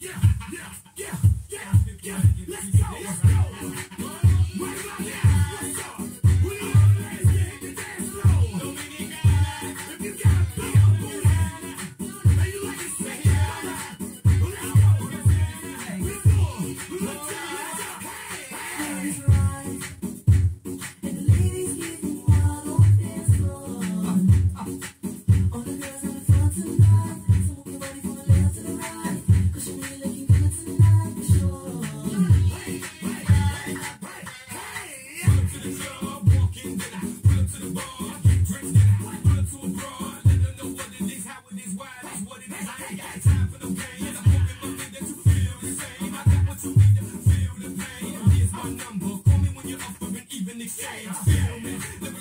Yeah, yeah, yeah, yeah, yeah. Let's go, let's go. Saints.